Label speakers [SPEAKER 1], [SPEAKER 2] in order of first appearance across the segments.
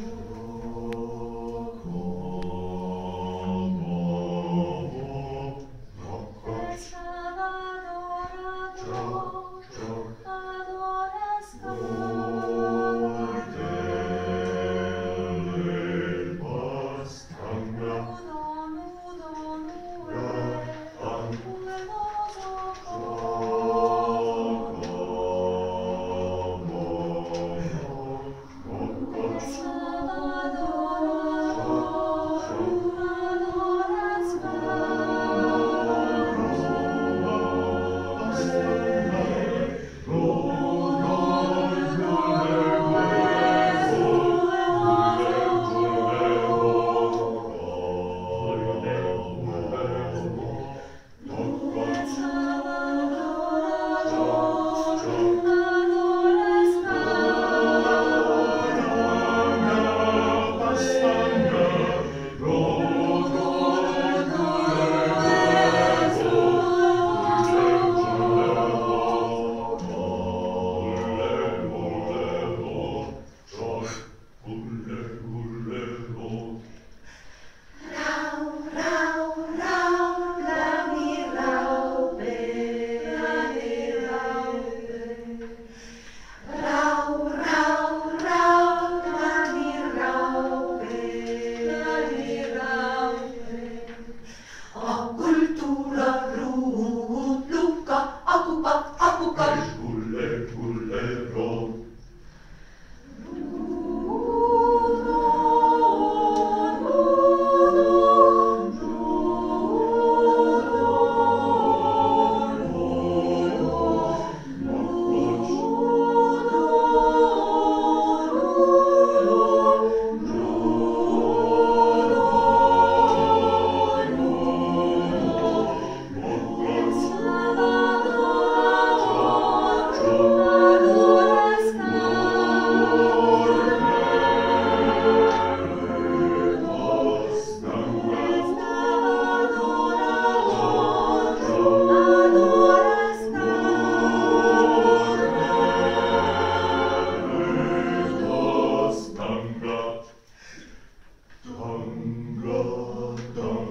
[SPEAKER 1] Shalom.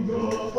[SPEAKER 1] Stop.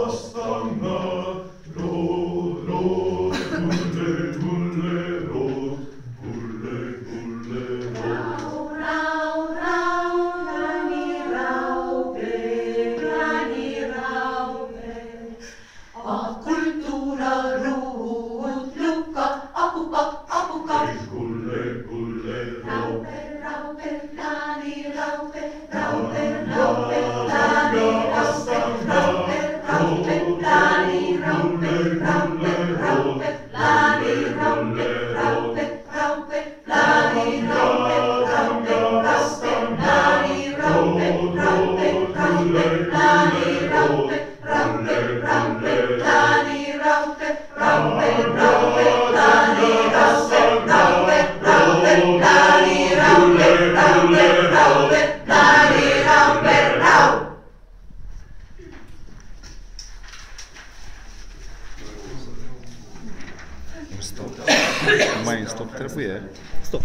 [SPEAKER 2] Mas então, é. estou tranquilo. Estou